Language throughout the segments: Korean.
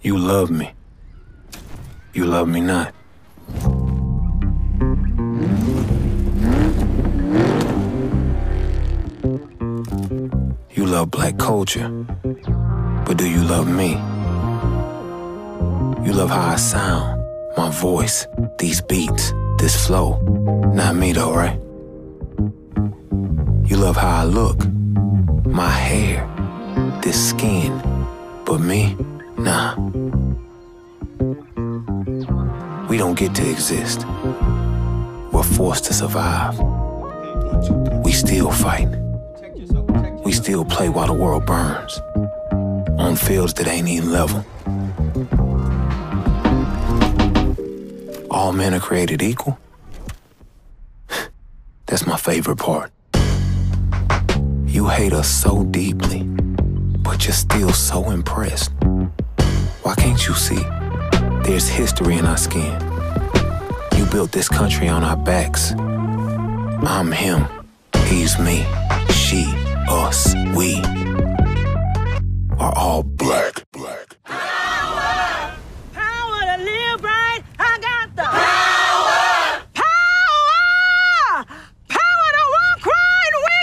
You love me. You love me not. You love black culture, but do you love me? You love how I sound, my voice, these beats, this flow. Not me though, right? You love how I look, my hair, this skin, but me? Nah. We don't get to exist. We're forced to survive. We still fight. We still play while the world burns. On fields that ain't even level. All men are created equal. That's my favorite part. You hate us so deeply, but you're still so impressed. Why can't you see? There's history in our skin. You built this country on our backs. I'm him, he's me, she, us, we are all black. Black. Power to live right. I got the power. Power. Power to walk right. We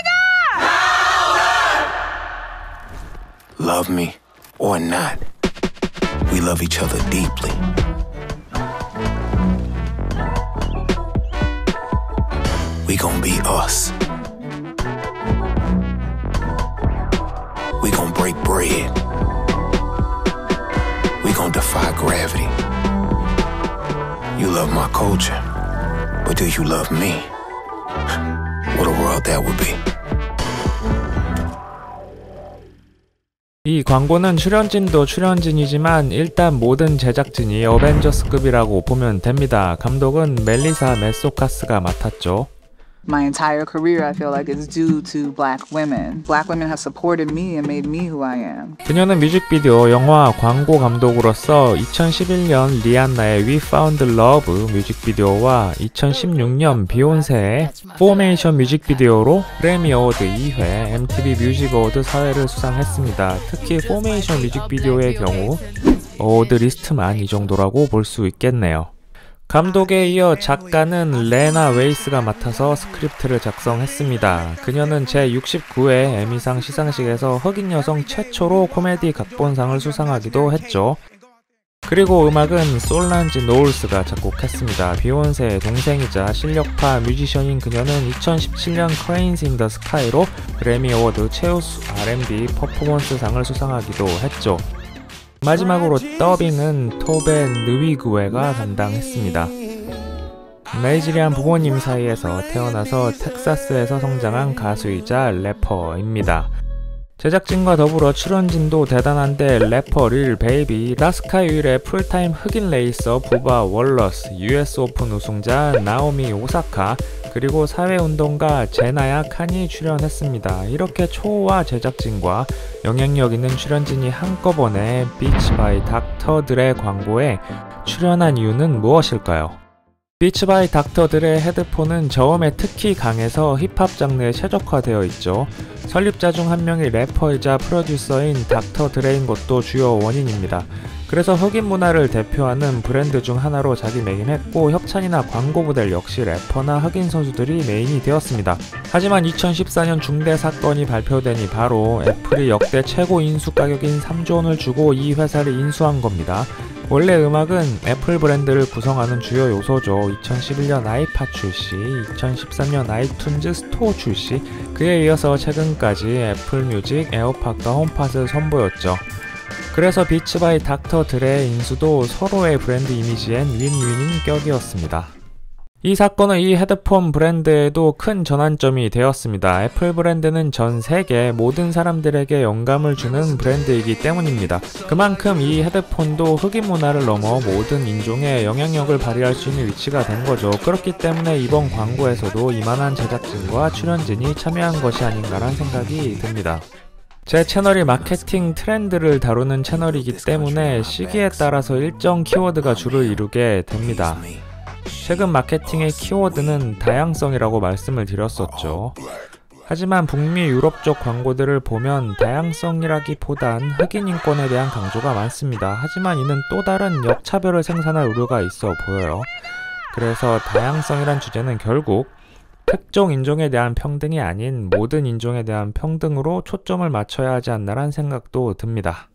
got Love me or not, love each other deeply. We gon' be us. We gon' break bread. We gon' defy gravity. You love my culture, but do you love me? What a world that would be. 이 광고는 출연진도 출연진이지만 일단 모든 제작진이 어벤져스급이라고 보면 됩니다. 감독은 멜리사 메소카스가 맡았죠. My entire career, I feel like, is due to black women. Black women have supported me and made me who I am. 그녀는 뮤직비디오, 영화, 광고 감독으로서 2011년 리안나의 We Found Love 뮤직비디오와 2016년 비욘세의 Formation 뮤직비디오로 그래미 Award 2회, MTV 뮤직 어워드 사회를 수상했습니다. 특히 Formation 뮤직비디오의 경우 award 리스트만 이 정도라고 볼 수 있겠네요. 감독에 이어 작가는 레나 웨이스가 맡아서 스크립트를 작성했습니다. 그녀는 제69회 에미상 시상식에서 흑인 여성 최초로 코미디 각본상을 수상하기도 했죠. 그리고 음악은 솔란지 노울스가 작곡했습니다. 비욘세의 동생이자 실력파 뮤지션인 그녀는 2017년 Cranes in the Sky로 그래미 Award 최우수 R&B 퍼포먼스상을 수상하기도 했죠. 마지막으로 더빙은 토벤 느위그웨가 담당했습니다. Nigerian 부모님 사이에서 태어나서 텍사스에서 성장한 가수이자 래퍼입니다. 제작진과 더불어 출연진도 대단한데 래퍼 릴 베이비, 나스카 유일의 풀타임 흑인 레이서 부바 월러스, US 오픈 우승자 나오미 오사카, 그리고 사회운동가 제나야 칸이 출연했습니다. 이렇게 초호화 제작진과 영향력 있는 출연진이 한꺼번에 Beats by Dr. Dre의 광고에 출연한 이유는 무엇일까요? Beats by Dr. Dre의 헤드폰은 저음에 특히 강해서 힙합 장르에 최적화되어 있죠. 설립자 중 한 명이 래퍼이자 프로듀서인 Dr. Dre인 것도 주요 원인입니다. 그래서 흑인 문화를 대표하는 브랜드 중 하나로 자리매김했고 협찬이나 광고 모델 역시 래퍼나 흑인 선수들이 메인이 되었습니다. 하지만 2014년 중대 사건이 발표되니 바로 애플이 역대 최고 인수 가격인 3조 원을 주고 이 회사를 인수한 겁니다. 원래 음악은 애플 브랜드를 구성하는 주요 요소죠. 2011년 아이팟 출시, 2013년 아이튠즈 스토어 출시, 그에 이어서 최근까지 애플 뮤직, 에어팟과 홈팟을 선보였죠. 그래서 Beats by Dr. Dre의 인수도 서로의 브랜드 이미지엔 윈윈인 격이었습니다. 이 사건은 이 헤드폰 브랜드에도 큰 전환점이 되었습니다. 애플 브랜드는 전 세계 모든 사람들에게 영감을 주는 브랜드이기 때문입니다. 그만큼 이 헤드폰도 흑인 문화를 넘어 모든 인종에 영향력을 발휘할 수 있는 위치가 된 거죠. 그렇기 때문에 이번 광고에서도 이만한 제작진과 출연진이 참여한 것이 아닌가란 생각이 듭니다. 제 채널이 마케팅 트렌드를 다루는 채널이기 때문에 시기에 따라서 일정 키워드가 주를 이루게 됩니다. 최근 마케팅의 키워드는 다양성이라고 말씀을 드렸었죠. 하지만 북미 유럽 쪽 광고들을 보면 다양성이라기보단 흑인 인권에 대한 강조가 많습니다. 하지만 이는 또 다른 역차별을 생산할 우려가 있어 보여요. 그래서 다양성이란 주제는 결국 특정 인종에 대한 평등이 아닌 모든 인종에 대한 평등으로 초점을 맞춰야 하지 않나란 생각도 듭니다.